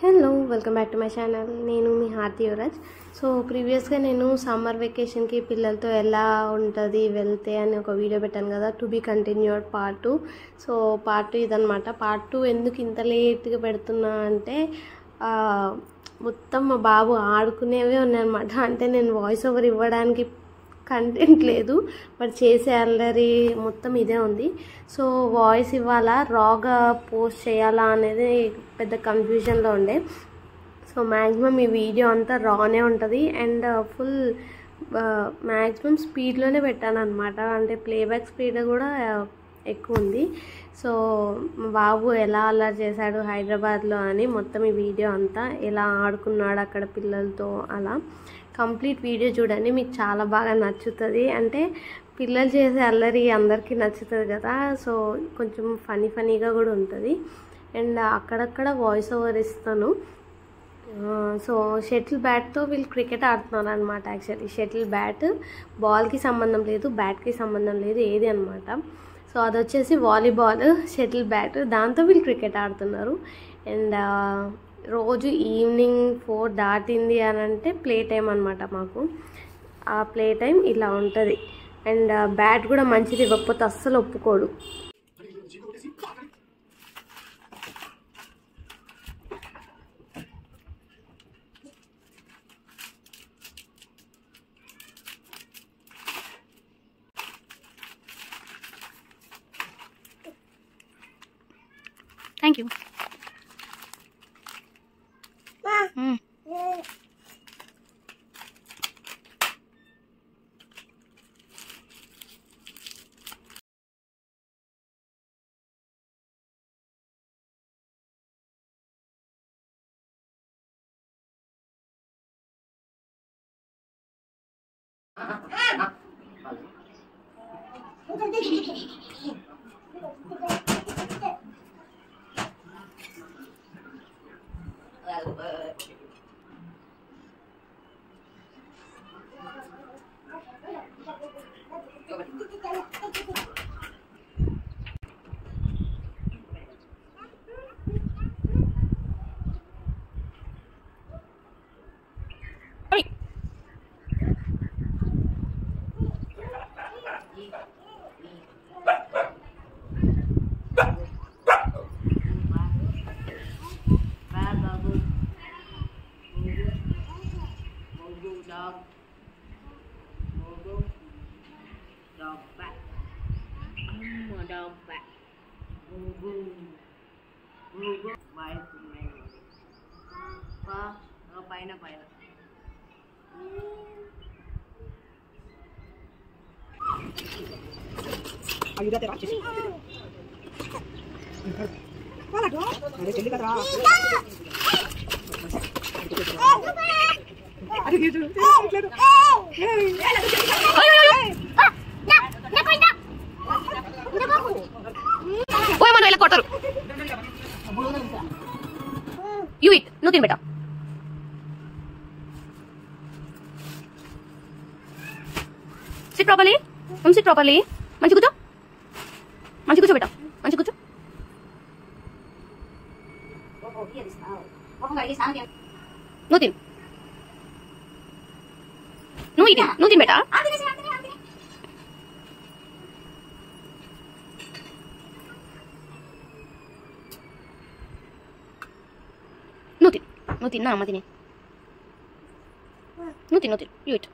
Hello welcome back to my channel. నేను మీ హార్తి Yuvraj. So ప్రీవియస్గా నేను సమ్మర్ వెకేషన్కి పిల్లలతో ఎలా ఉంటుంది వెళ్తే అని ఒక వీడియో పెట్టాను కదా to be continued part two. So part two ఇదనమాట పార్ట్ టూ ఎందుకు ఇంత లేట్గా పెడుతున్నా అంటే మొత్తం మా బాబు ఆడుకునేవే ఉన్నాయన్నమాట. అంటే నేను వాయిస్ ఓవర్ ఇవ్వడానికి కంటెంట్ లేదు బట్ చేసే అల్లరి మొత్తం ఇదే ఉంది. సో వాయిస్ ఇవ్వాలా రాగా పోస్ట్ చేయాలా అనేది పెద్ద కన్ఫ్యూజన్లో ఉండే. సో మ్యాక్సిమం ఈ వీడియో అంతా రానే ఉంటుంది. అండ్ ఫుల్ uh, మ్యాక్సిమం స్పీడ్లోనే uh, పెట్టాను అనమాట అంటే ప్లేబ్యాక్ స్పీడ్ కూడా uh, ఎక్కువ ఉంది. సో బాబు ఎలా అలా చేశాడు హైదరాబాద్లో అని మొత్తం ఈ వీడియో అంతా ఎలా ఆడుకున్నాడు అక్కడ పిల్లలతో అలా. కంప్లీట్ వీడియో చూడండి మీకు చాలా బాగా నచ్చుతుంది. అంటే పిల్లలు చేసే అల్లరి అందరికీ నచ్చుతుంది కదా సో కొంచెం ఫనీ ఫనీగా కూడా ఉంటుంది. అండ్ అక్కడక్కడ వాయిస్ ఓవర్ ఇస్తాను. సో షటిల్ బ్యాట్తో వీళ్ళు క్రికెట్ ఆడుతున్నారు అనమాట యాక్చువల్లీ షటిల్ బ్యాట్ బాల్కి సంబంధం లేదు బ్యాట్కి సంబంధం లేదు ఏది అనమాట సో అది వచ్చేసి వాలీబాల్ షటిల్ బ్యాట్ దాంతో వీళ్ళు క్రికెట్ ఆడుతున్నారు. అండ్ రోజు ఈవినింగ్ ఫోర్ దాటింది అని అంటే ప్లే టైం అనమాట మాకు. ఆ ప్లే టైం ఇలా ఉంటుంది. అండ్ బ్యాట్ కూడా మంచిది ఇవ్వకపోతే అస్సలు ఒప్పుకోడు. పైన ida te rachisi wala do are chelli kadra are ge jo ikla do ಓಯ್ ಮನು ಎಲ್ಲ ಕೊಟ್ಟರು ಯು ಇಟ್ ನೂ ತಿನ್ಬೇಟ sit properly come sit properly 乗ってなあ、待ってね。乗って乗ってる。よいと。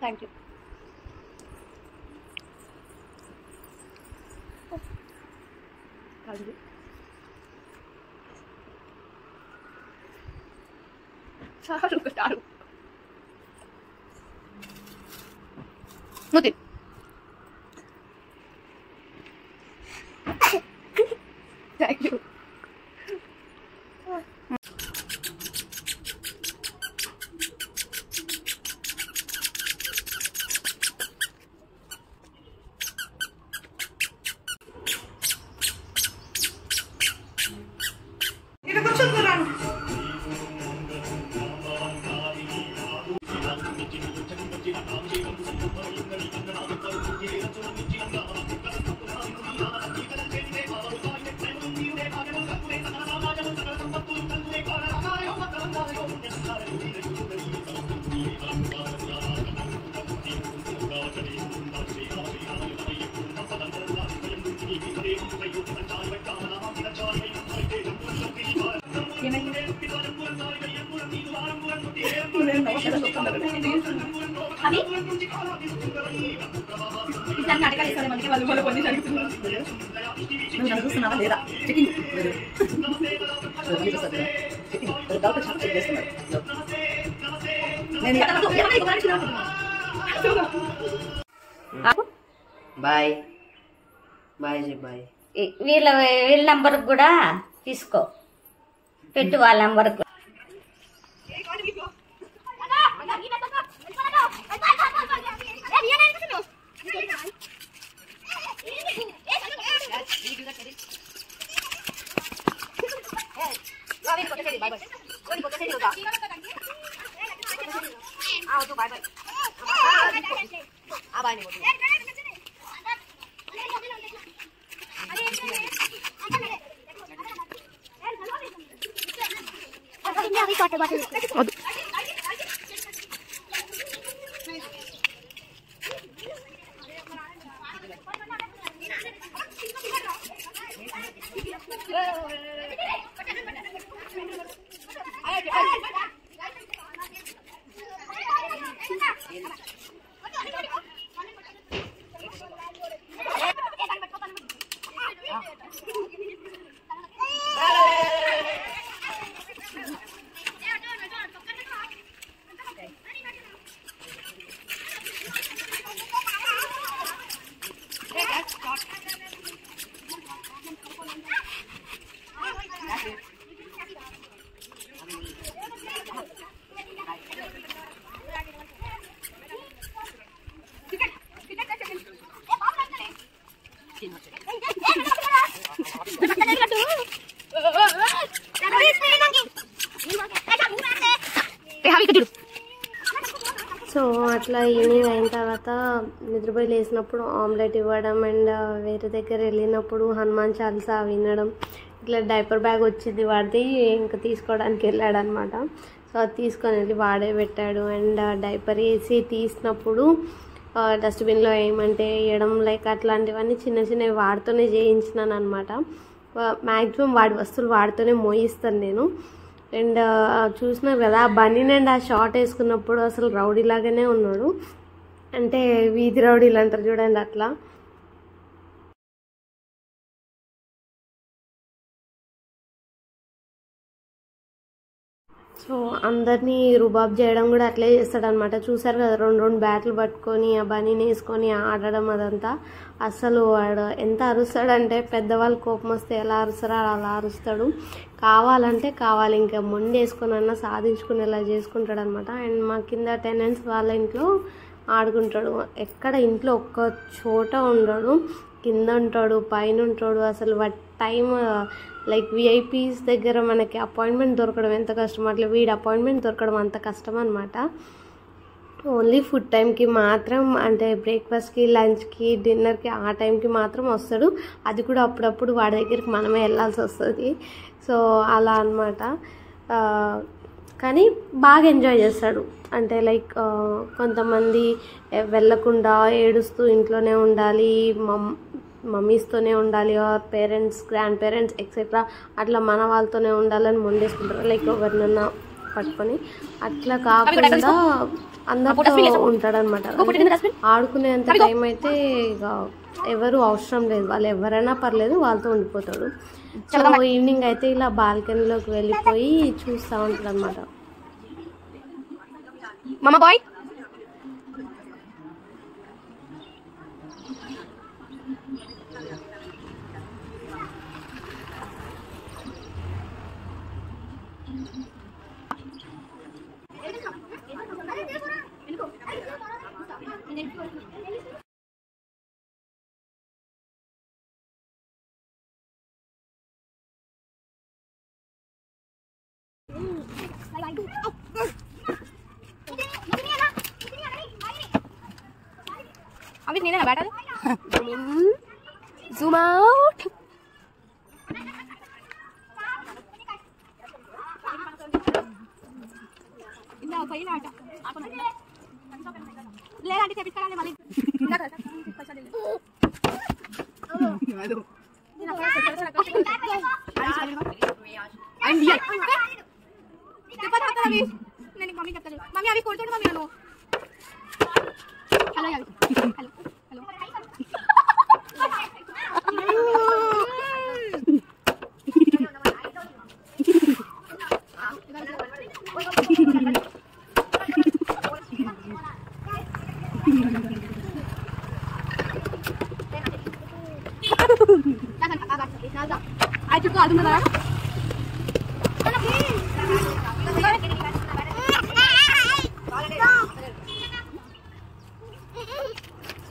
Thank you. Thank you. Taruh, taruh. Notin. Thank you. అది ఇట్లాంటి నాటకాలు ఇస్తారు మనకి వాళ్ళు వాళ్ళు కొన్ని అడుగుతున్నారు నువ్వు నన్ను చూస్తున్నావా లేదా చెకింగ్ లేదు మళ్ళీ చూస్తాను చెకింగ్ డౌట్ వచ్చినప్పుడు చెక్ చేస్తున్నాడు నేను బాయ్ బాయ్ చెప్పు బాయ్ ఈ- వీళ్ళ వీళ్ళ నంబర్ కూడా తీసుకో. పెట్టు వాళ్ళ से बाय बाय कोई बोलते नहीं होता हां तो बाय बाय आ बाय नहीं बोलते अरे अभी काटे बाटे చూడు సో అట్లా ఈవినింగ్ అయిన తర్వాత నిద్రపోయి లేసినప్పుడు ఆమ్లెట్ ఇవ్వడం అండ్ వేరే దగ్గర వెళ్ళినప్పుడు హనుమాన్ చాలీసా వినడం. ఇట్లా డైపర్ బ్యాగ్ వచ్చింది వాడిది ఇంకా తీసుకోవడానికి వెళ్ళాడు అనమాట సో అది తీసుకొని వెళ్ళి వాడే పెట్టాడు. అండ్ డైపర్ వేసి తీసినప్పుడు డస్ట్బిన్లో వేయమంటే వేయడం లైక్ అట్లాంటివన్నీ చిన్న చిన్నవి వాడితోనే చేయించినాను అనమాట మ్యాక్సిమం వాడి వస్తువులు వాడితోనే మోయిస్తాను నేను. అండ్ చూసినా కదా ఆ బన్నీని అండ్ ఆ షార్ట్ వేసుకున్నప్పుడు అసలు రౌడీ లాగానే ఉన్నాడు. అంటే వీధి రౌడీలు అంటారు చూడండి అట్లా. సో అందరినీ రుబాబ్ చేయడం కూడా అట్లే చేస్తాడనమాట చూసారు కదా రెండు రెండు బ్యాట్లు పట్టుకొని ఆ బనీని వేసుకొని ఆడడం అదంతా. అసలు వాడు ఎంత అరుస్తాడంటే పెద్దవాళ్ళు కోపం వస్తే ఎలా అరుస్తారో అలా అరుస్తాడు. కావాలంటే కావాలి ఇంకా మొండి వేసుకొని సాధించుకునేలా చేసుకుంటాడు అనమాట అండ్ మా కింద టెనెంట్స్ వాళ్ళ ఇంట్లో ఆడుకుంటాడు. ఎక్కడ ఇంట్లో ఒక్క చోట ఉండడు. కింద ఉంటాడు పైన ఉంటాడు. అసలు వాటి టైం లైక్ విఐపీస్ దగ్గర మనకి అపాయింట్మెంట్ దొరకడం ఎంత కష్టం అట్లా వీడి అపాయింట్మెంట్ దొరకడం అంత కష్టం అనమాట ఓన్లీ ఫుడ్ టైంకి మాత్రం అంటే బ్రేక్ఫాస్ట్కి లంచ్కి డిన్నర్కి ఆ టైంకి మాత్రం వస్తాడు. అది కూడా అప్పుడప్పుడు వాడి దగ్గరికి మనమే వెళ్ళాల్సి వస్తుంది. సో అలా అనమాట కానీ బాగా ఎంజాయ్ చేస్తాడు. అంటే లైక్ కొంతమంది వెళ్ళకుండా ఏడుస్తూ ఇంట్లోనే ఉండాలి. మమ్ మమ్మీస్తోనే ఉండాలి or parents grandparents etcetera అట్లా మన వాళ్ళతోనే ఉండాలని ముందేసుకుంటారు. లైక్ ఎవరినన్నా పట్టుకొని. అట్లా కాకుండా అందరితో ఉంటాడనమాట. ఆడుకునేంత టైం అయితే ఇక ఎవరు అవసరం లేదు. వాళ్ళు ఎవరైనా పర్లేదు వాళ్ళతో ఉండిపోతాడు. సో ఈవినింగ్ అయితే ఇలా బాల్కనీలోకి వెళ్ళిపోయి చూస్తూ ఉంటాడు అనమాట బాయ్ भैया ना आटा आपको ले आंटी से करा ले वाले। पैसा ले ले हेलो आई एम हियर देखो हाथ लगा अभी। नहीं मम्मी कब चले मम्मी अभी cold drink mummy no hello hello. Hello hello కదా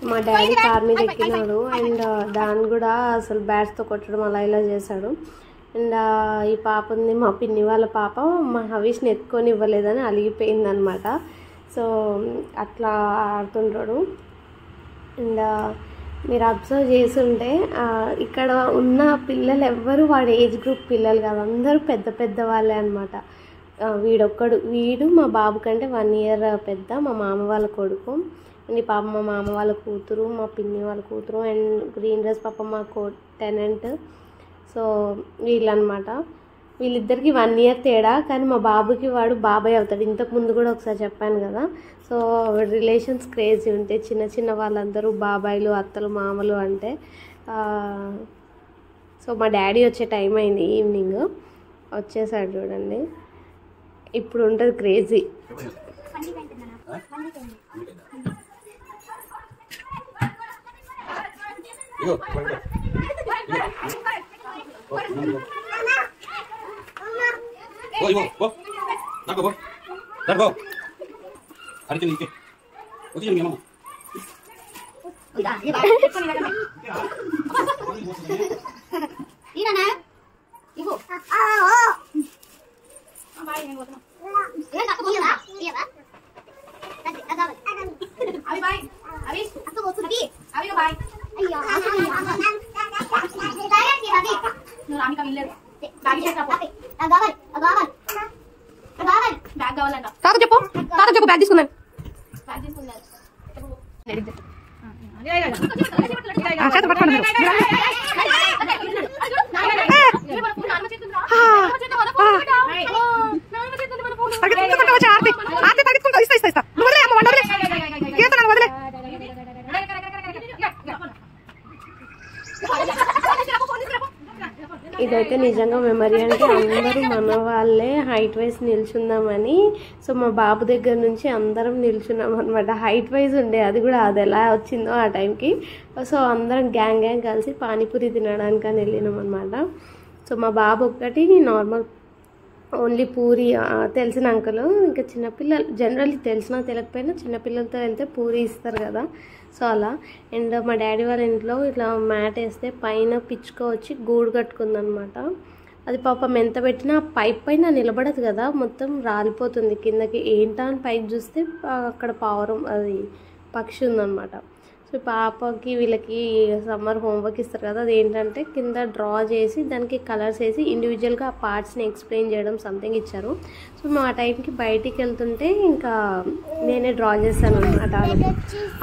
మా డాడీ కార్ మీద ఎక్కినాడు. అండ్ దాన్ని కూడా అసలు బ్యాట్స్తో కొట్టడం అలా ఇలా చేశాడు. అండ్ ఈ పాప ఉంది మా పిన్ని వాళ్ళ పాప. మా హవీష్ని ఎత్తుకొని ఇవ్వలేదని అలిగిపోయింది అనమాట సో అట్లా ఆడుతుంటాడు. అండ్ మీరు అబ్జర్వ్ చేస్తుంటే ఇక్కడ ఉన్న పిల్లలు ఎవ్వరు వాడి ఏజ్ గ్రూప్ పిల్లలు కాదు. అందరూ పెద్ద పెద్ద వాళ్ళే అనమాట వీడొక్కడు వీడు మా బాబు కంటే వన్ ఇయర్ పెద్ద మా మామ వాళ్ళ కొడుకు. అండ్ పాప మా మామ వాళ్ళ కూతురు మా పిన్ని వాళ్ళ కూతురు అండ్ గ్రీన్ డ్రెస్ పాప మా కో టెనెంట్ సో వీళ్ళనమాట వీళ్ళిద్దరికి వన్ ఇయర్ తేడా కానీ మా బాబుకి వాడు బాబాయ్ అవుతాడు. ఇంతకు ముందు కూడా ఒకసారి చెప్పాను కదా. సో రిలేషన్స్ క్రేజీ ఉంటాయి చిన్న చిన్న వాళ్ళందరూ బాబాయిలు అత్తలు మామలు అంటే సో మా డాడీ వచ్చే టైం అయింది ఈవినింగ్ వచ్చేసాడు చూడండి. ఇప్పుడు ఉంటుంది క్రేజీ ఇగో. go, you go, go. Now go, go. Let go. Hari ini ke. Uti jangan ngomong. Udah, ini bang. Ini nana. Ibu. Ah, oh. Apa ini gua tuh? Ya, nak kebun lah. Iya, Pak. Tadi, ada apa? Abi, bye. Abi, aku mau tuh Abi. Abi, bye. Ayo, aku ini. Saya kira Abi. Nur Ami kami lihat. Abi, saya kapok. Abi, agak, agak. Bag కావాలంట. తాత చెప్పు. తాత చెప్పు bag తీసుకున్నాను bag అయితే నిజంగా memory అంటే అందరూ మన వాళ్ళే హైట్ వైజ్ నిల్చుందామని. సో మా బాబు దగ్గర నుంచి అందరం నిల్చున్నాం అనమాట హైట్ వైజ్ ఉండే అది కూడా అది ఎలా వచ్చిందో ఆ టైంకి సో అందరం గ్యాంగ్ గ్యాంగ్ కలిసి పానీపూరి తినడానికి అని వెళ్ళినాం అనమాట సో మా బాబు ఒక్కటి నార్మల్ ఓన్లీ పూరి తెలిసిన అంకులు ఇంకా చిన్నపిల్లలు జనరల్లీ తెలిసినా తెలియకపోయినా చిన్నపిల్లలతో వెళ్తే పూరి ఇస్తారు కదా. సో అలా. అండ్ మా డాడీ వాళ్ళ ఇంట్లో ఇట్లా మ్యాట్ వేస్తే పైన పిచ్చుక వచ్చి గూడు కట్టుకుందనమాట. అది పాపం ఎంత పెట్టినా పైప్ పైన నిలబడదు కదా మొత్తం రాలిపోతుంది. కిందకి ఏంటా అని పైకి చూస్తే అక్కడ పావురం అది పక్షి ఉందన్నమాట సో పాపకి వీళ్ళకి సమ్మర్ హోంవర్క్ ఇస్తారు కదా అది ఏంటంటే కింద డ్రా చేసి దానికి కలర్స్ వేసి ఇండివిజువల్గా ఆ పార్ట్స్ని ఎక్స్ప్లెయిన్ చేయడం సంథింగ్ ఇచ్చారు. సో మేము ఆ టైంకి బయటికి వెళ్తుంటే ఇంకా నేనే డ్రా చేశాను అనమాట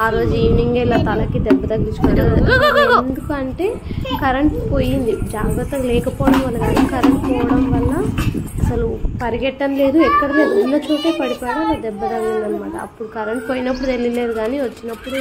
ఆ రోజు. ఈవినింగ్ ఇలా తలకి దెబ్బ తగ్గించుకున్నాను ఎందుకంటే కరెంట్ పోయింది. జాగ్రత్తగా లేకపోవడం వల్ల కాదు కరెంట్ పోవడం వల్ల అసలు పరిగెట్టడం లేదు ఎక్కడ లేదు. ఉన్న చోటే పడిపోయాడు అలా దెబ్బ తగిలిందనమాట అప్పుడు కరెంట్ పోయినప్పుడు తెలియలేదు కానీ వచ్చినప్పుడు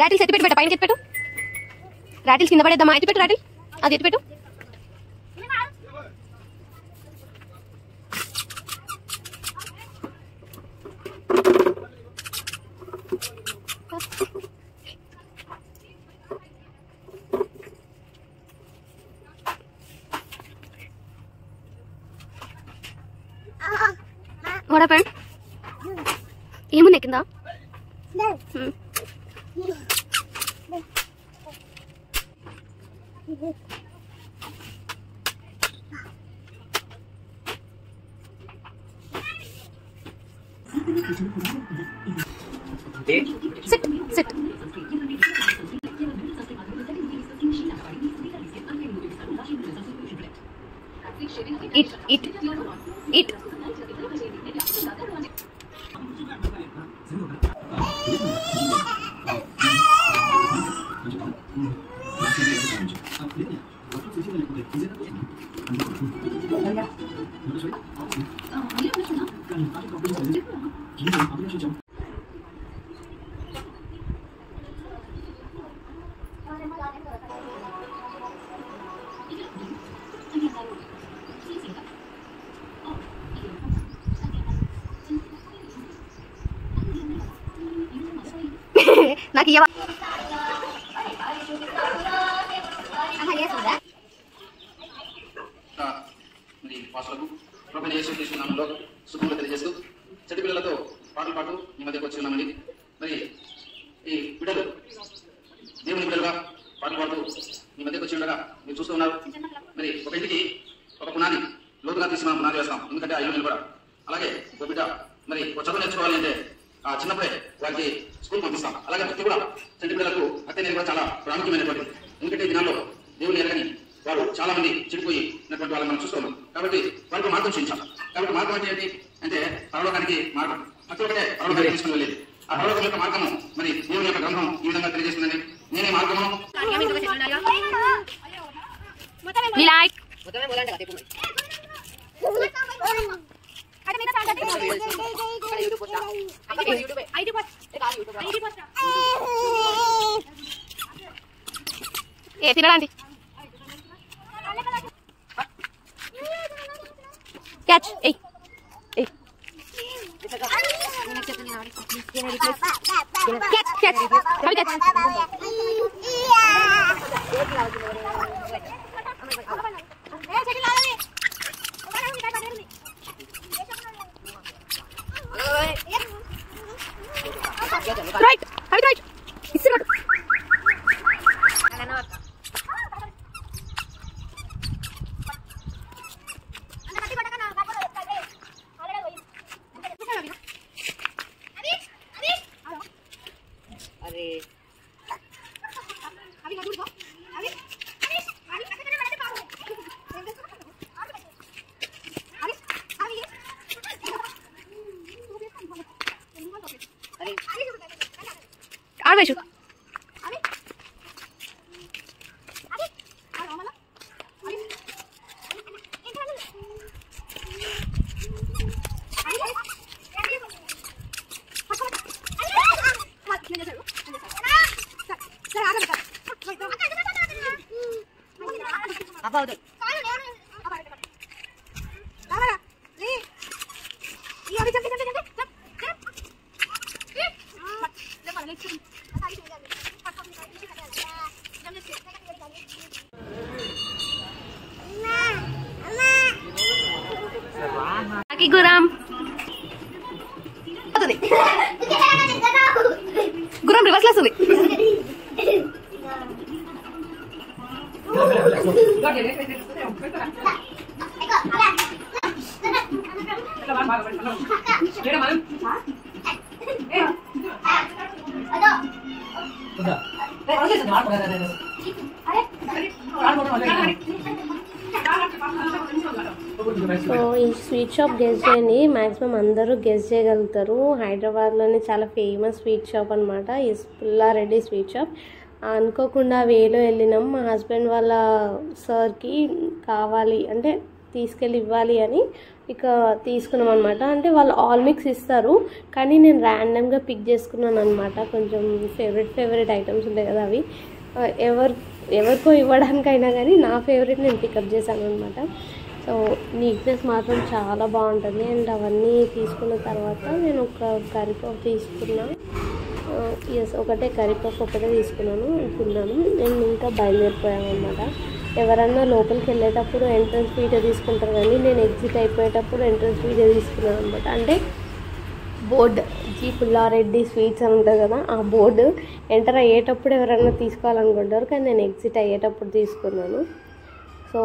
రాటిల్స్ ఎత్తిపెట్టు పెట్ట పైన ఎత్తి పెట్టు రాటిల్స్ కింద పడేద్దామా? ఎత్తిపెట్టు రాటిల్. అది ఎత్తిపెట్టు. it నాకు ఇవ్వ శుభములు తెలియజేస్తూ చెట్టు పిల్లలతో పాటలు పాటు మీ మధ్యకు వచ్చి ఉన్నామండి మరి ఈ బిడ్డలు దేవుని బిడ్డలుగా పాటలు పాడుతూ మీ మధ్యకు వచ్చి ఉండగా మీరు చూస్తూ ఉన్నారు. మరి ఒక ఇంటికి ఒక పునాది లోతుగా తీసి మనం పునాది వేస్తాం. ఎందుకంటే ఆ ఇల్లు కూడా అలాగే ఒక బిడ్డ మరి ఒక చదువు నేర్చుకోవాలి అంటే ఆ చిన్నప్పుడే వారికి స్కూల్ పంపిస్తాం. అలాగే ప్రతి కూడా చంటి పిల్లలకు అత్తే కూడా చాలా ప్రాముఖ్యమైనటువంటి ఎందుకంటే దినాల్లో దేవుని ఎరగని వారు చాలా మంది చెడిపోయినటువంటి వాళ్ళని మనం చూస్తున్నాం. కాబట్టి వారికి మార్గం చూపించాలి. కాబట్టి మార్గం అంటే ఏంటి? అంటే పరలోకానికి మార్గం. ప్రతి ఒక్కటే పరలోకానికి తీసుకుని వెళ్ళేది. ఆ పరలోకం యొక్క మార్గము आड़ बैठो అకి గురం. గురం రివర్స్ లేస్తుంది సో స్వీట్ షాప్ గెస్ చేయండి. మ్యాక్సిమం అందరూ గెస్ట్ చేయగలుగుతారు. హైదరాబాద్లోనే చాలా ఫేమస్ స్వీట్ షాప్ అనమాట ఈ పుల్లారెడ్డి స్వీట్ షాప్. అనుకోకుండా వేలో వెళ్ళినాం. మా హస్బెండ్ వాళ్ళ సార్కి కావాలి అంటే తీసుకెళ్ళి ఇవ్వాలి అని ఇక తీసుకున్నాం అనమాట అంటే వాళ్ళు ఆల్ మిక్స్ ఇస్తారు. కానీ నేను ర్యాండమ్గా పిక్ చేసుకున్నాను అనమాట కొంచెం ఫేవరెట్ ఫేవరెట్ ఐటమ్స్ ఉంటాయి కదా అవి. ఎవరు ఎవరికో ఇవ్వడానికైనా కానీ నా ఫేవరెట్ నేను పికప్ చేశాను అనమాట సో నీట్నెస్ మాత్రం చాలా బాగుంటుంది. అండ్ అవన్నీ తీసుకున్న తర్వాత నేను ఒక కరిపఫ్ తీసుకున్నా. Uh, ఎస్ ఒకటే కరిపఫ్ ఒకటే తీసుకున్నాను తిన్నాను. నేను ఇంకా బయలుదేరిపోయాను అనమాట ఎవరన్నా లోపలికి వెళ్ళేటప్పుడు ఎంట్రన్స్ వీడియో తీసుకుంటారు కానీ నేను ఎగ్జిట్ అయిపోయేటప్పుడు ఎంట్రన్స్ వీడియో తీసుకున్నాను అనమాట అంటే బోర్డు జీ పుల్లారెడ్డి స్వీట్స్ అని ఉంటుంది కదా ఆ బోర్డు ఎంటర్ అయ్యేటప్పుడు ఎవరైనా తీసుకోవాలనుకుంటారు కానీ నేను ఎగ్జిట్ అయ్యేటప్పుడు తీసుకున్నాను. సో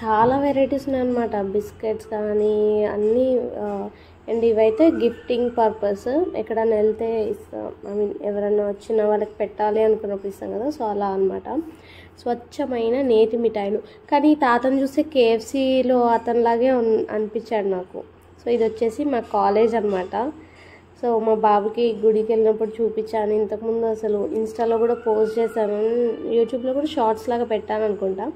చాలా వెరైటీస్ ఉన్నాయన్నమాట. బిస్కెట్స్ కానీ అన్నీ అండ్ ఇవైతే గిఫ్టింగ్ పర్పస్ ఎక్కడైనా వెళ్తే ఇస్తాం. ఐ మీన్ ఎవరైనా వచ్చిన వాళ్ళకి పెట్టాలి అనుకున్నప్పుడు ఇస్తాం కదా. సో అలా అనమాట స్వచ్ఛమైన నేతి మిఠాయిలు. కానీ ఈ తాతను చూస్తే కేఎఫ్సీలో అతనిలాగే అనిపించాడు నాకు. సో ఇది వచ్చేసి మా కాలేజ్ అనమాట సో మా బాబుకి గుడికి వెళ్ళినప్పుడు చూపించాను. ఇంతకుముందు అసలు ఇన్స్టాలో కూడా పోస్ట్ చేశాను. యూట్యూబ్లో కూడా షార్ట్స్ లాగా పెట్టాను అనుకుంటా.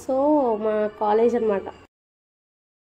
సో మా కాలేజ్ అనమాట